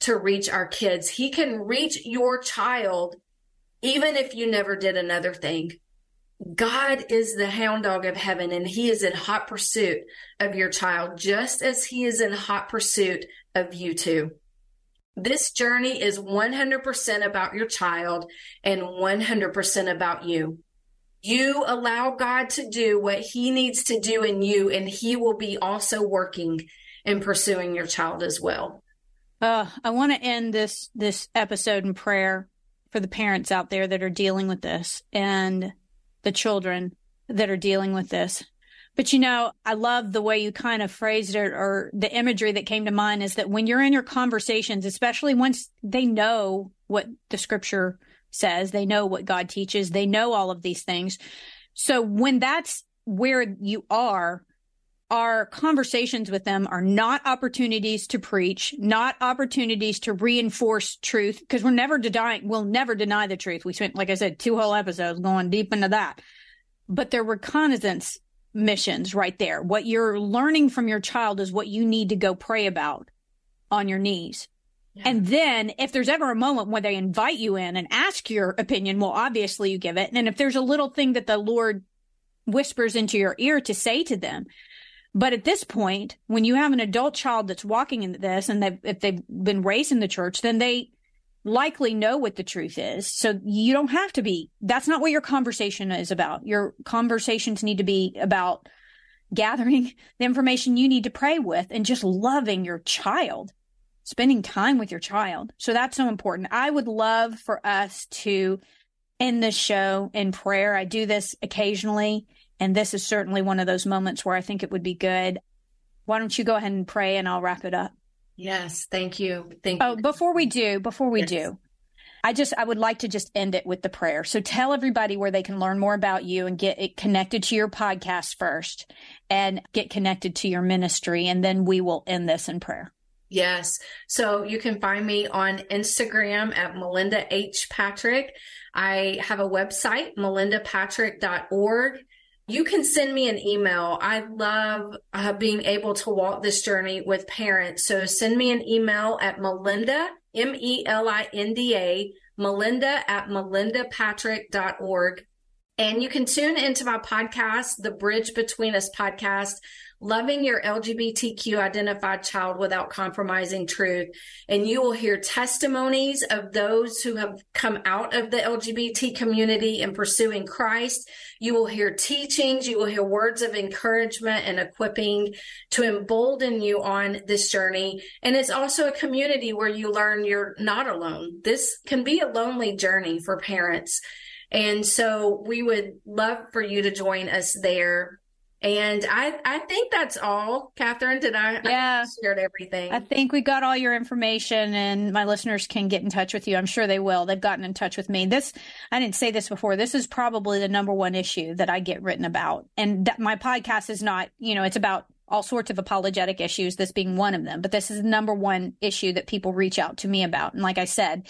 to reach our kids. He can reach your child even if you never did another thing. God is the hound dog of heaven and he is in hot pursuit of your child, just as he is in hot pursuit of you too. This journey is 100% about your child and 100% about you. You allow God to do what he needs to do in you, and he will be also working and pursuing your child as well. Uh, I want to end this this episode in prayer for the parents out there that are dealing with this and the children that are dealing with this. But you know, I love the way you kind of phrased it or the imagery that came to mind is that when you're in your conversations, especially once they know what the scripture says. They know what God teaches. They know all of these things. So when that's where you are, our conversations with them are not opportunities to preach, not opportunities to reinforce truth, because we're never denying, we'll never deny the truth. We spent, like I said, two whole episodes going deep into that. But they're reconnaissance missions right there. What you're learning from your child is what you need to go pray about on your knees. And then if there's ever a moment where they invite you in and ask your opinion, well, obviously you give it. And if there's a little thing that the Lord whispers into your ear to say to them. But at this point, when you have an adult child that's walking into this and they've, if they've been raised in the church, then they likely know what the truth is. So you don't have to be, that's not what your conversation is about. Your conversations need to be about gathering the information you need to pray with and just loving your child spending time with your child. So that's so important. I would love for us to end this show in prayer. I do this occasionally, and this is certainly one of those moments where I think it would be good. Why don't you go ahead and pray and I'll wrap it up? Yes, thank you. Thank oh, you. before we do, before we Yes. do, I just I would like to just end it with the prayer. So tell everybody where they can learn more about you and get it connected to your podcast first and get connected to your ministry and then we will end this in prayer. Yes. So you can find me on Instagram at Melinda H. Patrick. I have a website, melindapatrick.org. You can send me an email. I love uh, being able to walk this journey with parents. So send me an email at Melinda, M E L I N D A, Melinda at melindapatrick.org. And you can tune into my podcast, the Bridge Between Us podcast, loving your LGBTQ identified child without compromising truth. And you will hear testimonies of those who have come out of the LGBT community and pursuing Christ. You will hear teachings. You will hear words of encouragement and equipping to embolden you on this journey. And it's also a community where you learn you're not alone. This can be a lonely journey for parents. And so we would love for you to join us there. And I, I think that's all. Catherine, did I? Yeah. I shared everything. I think we got all your information and my listeners can get in touch with you. I'm sure they will. They've gotten in touch with me. This, I didn't say this before. This is probably the number one issue that I get written about. And that my podcast is not, you know, it's about all sorts of apologetic issues, this being one of them. But this is the number one issue that people reach out to me about. And like I said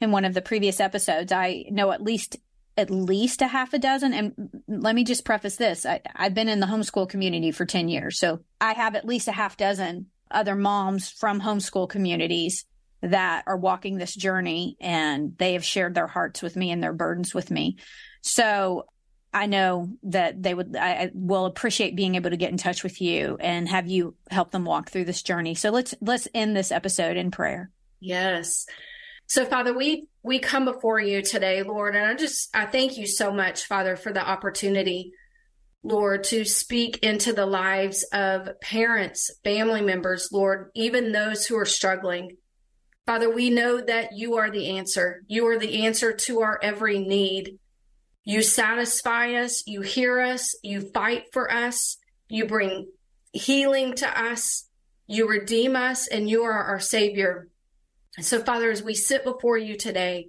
in one of the previous episodes, I know at least at least a half a dozen. And let me just preface this. I, I've been in the homeschool community for 10 years. So I have at least a half dozen other moms from homeschool communities that are walking this journey and they have shared their hearts with me and their burdens with me. So I know that they would, I, I will appreciate being able to get in touch with you and have you help them walk through this journey. So let's, let's end this episode in prayer. Yes. So Father, we, we come before you today, Lord, and I just, I thank you so much, Father, for the opportunity Lord, to speak into the lives of parents, family members, Lord, even those who are struggling. Father, we know that you are the answer. You are the answer to our every need. You satisfy us, you hear us, you fight for us, you bring healing to us, you redeem us, and you are our Savior. So, Father, as we sit before you today,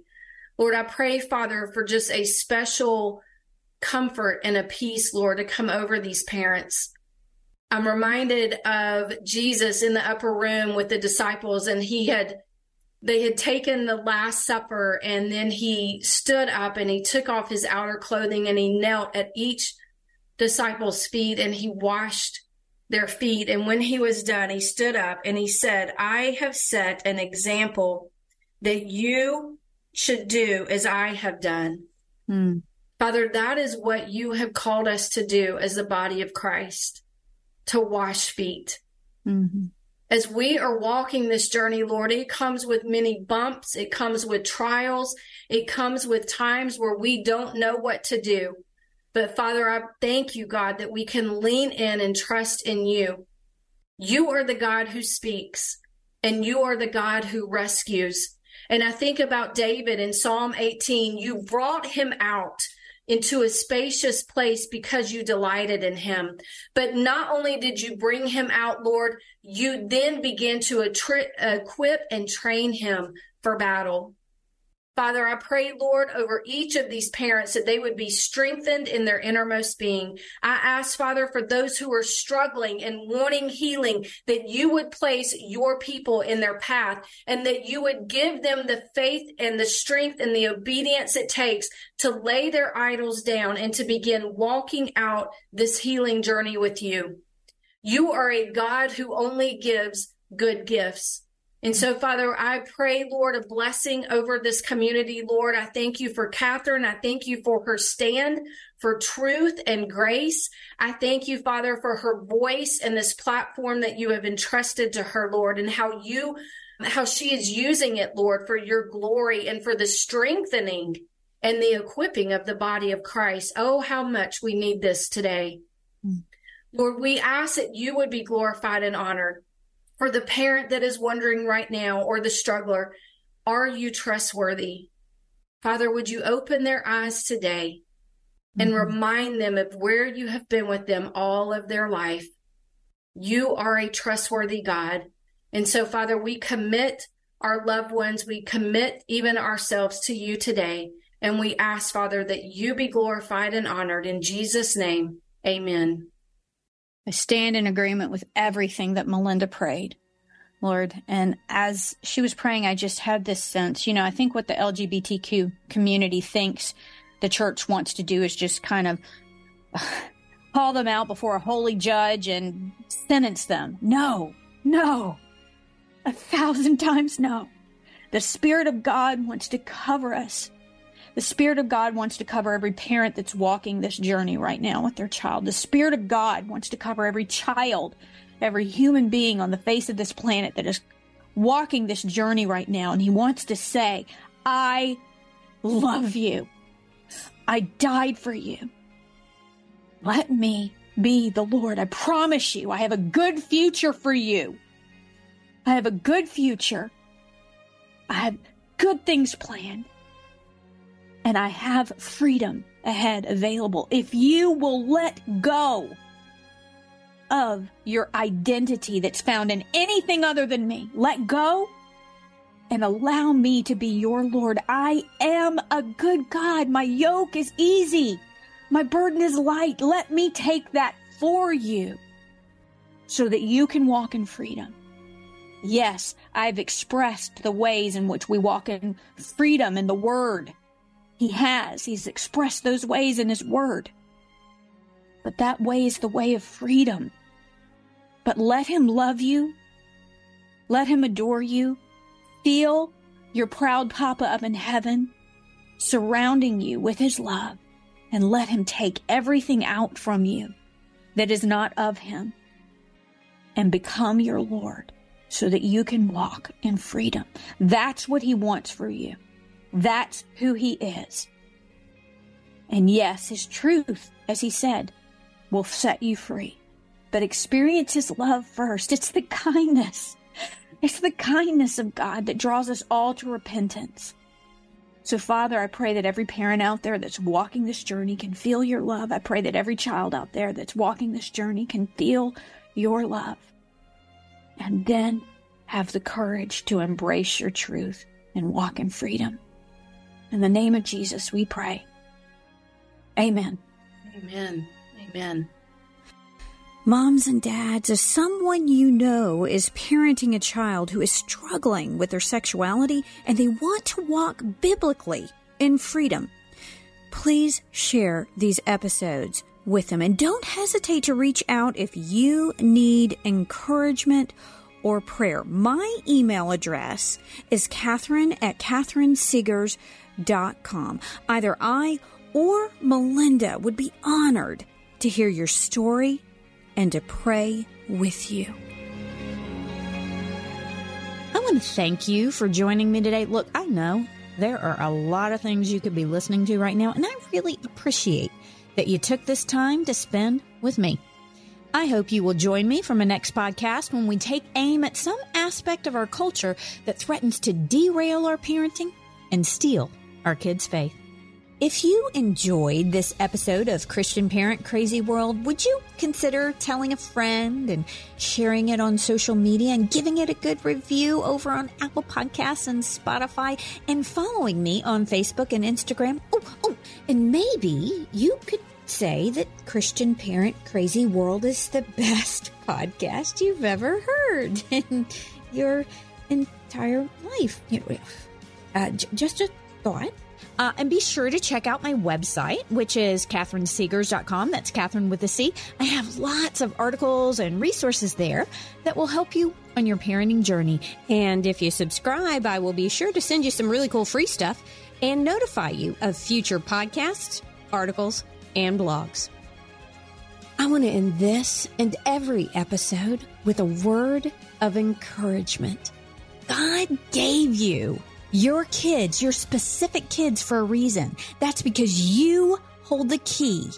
Lord, I pray, Father, for just a special comfort and a peace, Lord, to come over these parents. I'm reminded of Jesus in the upper room with the disciples, and he had they had taken the last supper and then he stood up and he took off his outer clothing and he knelt at each disciple's feet and he washed their feet and when he was done he stood up and he said i have set an example that you should do as i have done Hmm. father that is what you have called us to do as the body of christ to wash feet Mhm. as we are walking this journey, Lord, it comes with many bumps. It comes with trials. It comes with times where we don't know what to do. But Father, I thank you, God, that we can lean in and trust in you. You are the God who speaks and you are the God who rescues. And I think about David in Psalm 18. You brought him out into a spacious place because you delighted in him. But not only did you bring him out, Lord, you then begin to equip and train him for battle. Father, I pray, Lord, over each of these parents that they would be strengthened in their innermost being. I ask, Father, for those who are struggling and wanting healing, that you would place your people in their path and that you would give them the faith and the strength and the obedience it takes to lay their idols down and to begin walking out this healing journey with you. You are a God who only gives good gifts. And so, Father, I pray, Lord, a blessing over this community. Lord, I thank you for Catherine. I thank you for her stand for truth and grace. I thank you, Father, for her voice and this platform that you have entrusted to her, Lord, and how you, how she is using it, Lord, for your glory and for the strengthening and the equipping of the body of Christ. Oh, how much we need this today. Mm. Lord, we ask that you would be glorified and honored for the parent that is wondering right now or the struggler, are you trustworthy? Father, would you open their eyes today and Mhm. remind them of where you have been with them all of their life? You are a trustworthy God. And so, Father, we commit our loved ones, we commit even ourselves to you today. And we ask, Father, that you be glorified and honored in Jesus' name. Amen. I stand in agreement with everything that Melinda prayed, Lord. And as she was praying, I just had this sense, you know, I think what the LGBTQ community thinks the church wants to do is just kind of call them out before a holy judge and sentence them. No, no, a thousand times no. The Spirit of God wants to cover us. The Spirit of God wants to cover every parent that's walking this journey right now with their child. The Spirit of God wants to cover every child, every human being on the face of this planet that is walking this journey right now. And He wants to say, I love you. I died for you. Let me be the Lord. I promise you, I have a good future for you. I have a good future. I have good things planned and I have freedom ahead available. If you will let go of your identity that's found in anything other than me, let go and allow me to be your Lord. I am a good God. My yoke is easy. My burden is light. Let me take that for you so that you can walk in freedom. Yes, I've expressed the ways in which we walk in freedom in the Word. He has. He's expressed those ways in His Word. But that way is the way of freedom. But let Him love you. Let Him adore you. Feel your proud Papa up in heaven surrounding you with his love and let him take everything out from you that is not of him and become your Lord so that you can walk in freedom. That's what he wants for you. That's who he is. And yes, his truth, as he said, will set you free. But experience his love first. It's the kindness. It's the kindness of God that draws us all to repentance. So, Father, I pray that every parent out there that's walking this journey can feel your love. I pray that every child out there that's walking this journey can feel your love. And then have the courage to embrace your truth and walk in freedom. In the name of Jesus, we pray. Amen. Amen. Amen. Moms and dads, if someone you know is parenting a child who is struggling with their sexuality and they want to walk biblically in freedom, please share these episodes with them. And don't hesitate to reach out if you need encouragement or prayer. My email address is Catherine at CatherineSegars.com. Either I or Melinda would be honored to hear your story and to pray with you. I want to thank you for joining me today. Look, I know there are a lot of things you could be listening to right now, and I really appreciate that you took this time to spend with me. I hope you will join me for my next podcast when we take aim at some aspect of our culture that threatens to derail our parenting and steal our kids' faith. If you enjoyed this episode of Christian Parent Crazy World, would you consider telling a friend and sharing it on social media and giving it a good review over on Apple Podcasts and Spotify and following me on Facebook and Instagram? Oh, oh, and maybe you could say that Christian Parent Crazy World is the best podcast you've ever heard in your entire life. Uh, just a thought. Uh, and be sure to check out my website, which is CatherineSegars.com. That's Catherine with a C. I have lots of articles and resources there that will help you on your parenting journey. And if you subscribe, I will be sure to send you some really cool free stuff and notify you of future podcasts, articles, and blogs. I want to end this and every episode with a word of encouragement. God gave you your kids, your specific kids for a reason. That's because you hold the key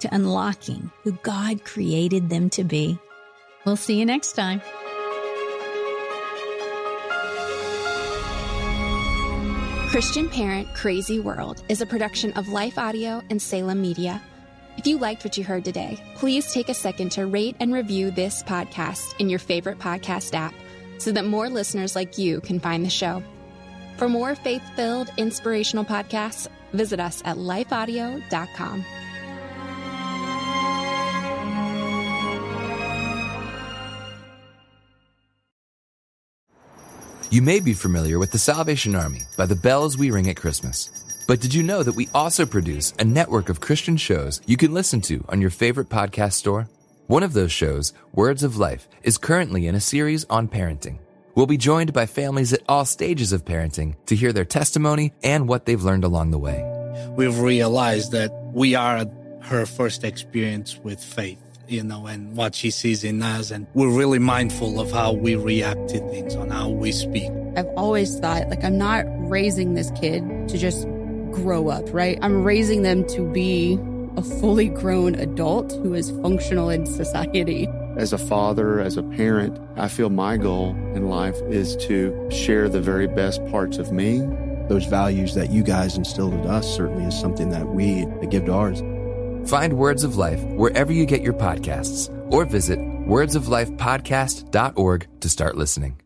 to unlocking who God created them to be. We'll see you next time. Christian Parent Crazy World is a production of Life Audio and Salem Media. If you liked what you heard today, please take a second to rate and review this podcast in your favorite podcast app so that more listeners like you can find the show. For more faith filled, inspirational podcasts, visit us at lifeaudio.com. You may be familiar with the Salvation Army by the bells we ring at Christmas. But did you know that we also produce a network of Christian shows you can listen to on your favorite podcast store? One of those shows, Words of Life, is currently in a series on parenting. We'll be joined by families at all stages of parenting to hear their testimony and what they've learned along the way. We've realized that we are her first experience with faith, you know, and what she sees in us. And we're really mindful of how we react to things, on how we speak. I've always thought, like, I'm not raising this kid to just grow up, right? I'm raising them to be a fully grown adult who is functional in society. As a father, as a parent, I feel my goal in life is to share the very best parts of me. Those values that you guys instilled in us certainly is something that we give to ours. Find Words of Life wherever you get your podcasts or visit wordsoflifepodcast.org to start listening.